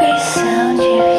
微笑着。